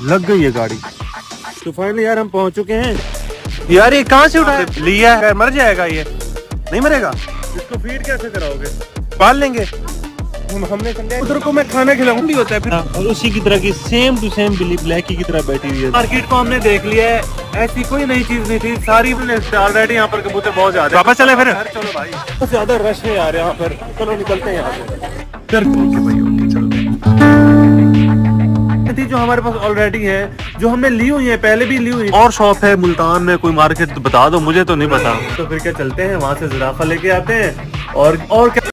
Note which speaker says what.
Speaker 1: लग गई है गाड़ी। तो फाइनली यार हम पहुँच चुके हैं।
Speaker 2: यार ये कहाँ से उठाया लिया है। मर जाएगा ये। नहीं मरेगा?
Speaker 1: इसको फ़ीड कैसे कराओगे?
Speaker 2: पाल लेंगे।
Speaker 1: हम हमने उधर को मैं खाना खिलाऊं
Speaker 2: भी होता है। फिर
Speaker 1: और उसी की तरह की same to same Billy Black की तरह बैठी हुई है। मार्केट को हमने देख लिया है। ऐसी कोई नई चीज़ नहीं थी। सारी ऑलरेडी यहाँ पर कबूतर बहुत ज़्यादा
Speaker 2: वापस चले फिर।
Speaker 1: चलो भाई। बहुत ज़्यादा रश है यार यहाँ पर। चलो निकलते हैं यहाँ से।
Speaker 2: फिर ओके भाई चलो
Speaker 1: हमारे पास ऑलरेडी है जो हमने ली हुई है पहले भी ली हुई है। और शॉप है मुल्तान में कोई मार्केट बता दो मुझे तो नहीं पता। तो फिर क्या चलते हैं वहाँ से जराफा लेके आते हैं? और और क्या